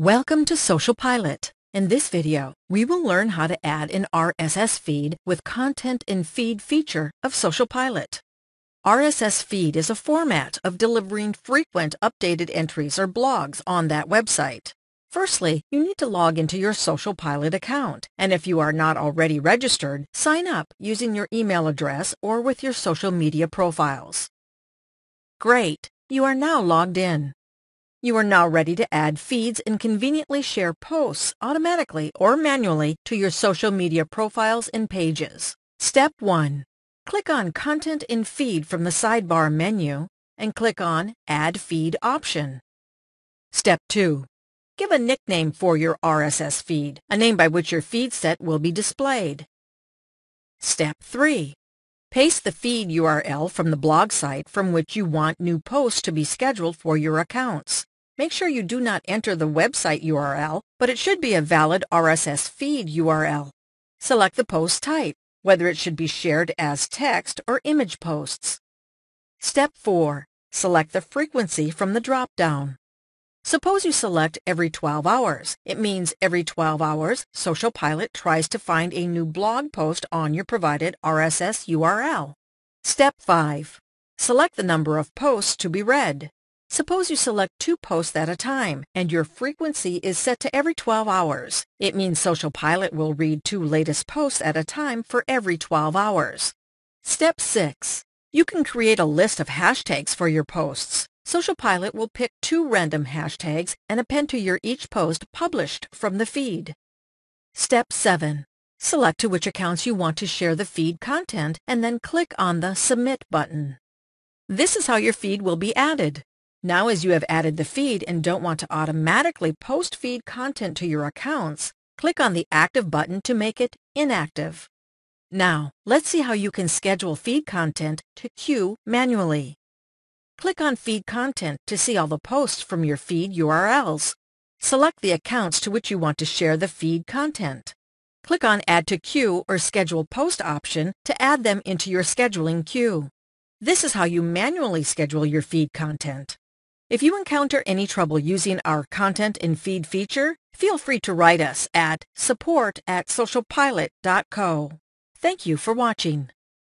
Welcome to Social Pilot. In this video, we will learn how to add an RSS feed with Content in Feed feature of Social Pilot. RSS feed is a format of delivering frequent updated entries or blogs on that website. Firstly, you need to log into your Social Pilot account, and if you are not already registered, sign up using your email address or with your social media profiles. Great! You are now logged in. You are now ready to add feeds and conveniently share posts automatically or manually to your social media profiles and pages. Step 1. Click on Content and Feed from the sidebar menu and click on Add Feed option. Step 2. Give a nickname for your RSS feed, a name by which your feed set will be displayed. Step 3. Paste the feed URL from the blog site from which you want new posts to be scheduled for your accounts. Make sure you do not enter the website URL, but it should be a valid RSS feed URL. Select the post type, whether it should be shared as text or image posts. Step 4. Select the frequency from the drop-down. Suppose you select every 12 hours. It means every 12 hours, Social Pilot tries to find a new blog post on your provided RSS URL. Step 5. Select the number of posts to be read. Suppose you select two posts at a time, and your frequency is set to every 12 hours. It means Social Pilot will read two latest posts at a time for every 12 hours. Step 6. You can create a list of hashtags for your posts. Social Pilot will pick two random hashtags and append to your each post published from the feed. Step 7. Select to which accounts you want to share the feed content and then click on the Submit button. This is how your feed will be added. Now as you have added the feed and don't want to automatically post feed content to your accounts, click on the Active button to make it inactive. Now, let's see how you can schedule feed content to queue manually. Click on Feed Content to see all the posts from your feed URLs. Select the accounts to which you want to share the feed content. Click on Add to Queue or Schedule Post option to add them into your scheduling queue. This is how you manually schedule your feed content. If you encounter any trouble using our Content in Feed feature, feel free to write us at support at socialpilot.co. Thank you for watching.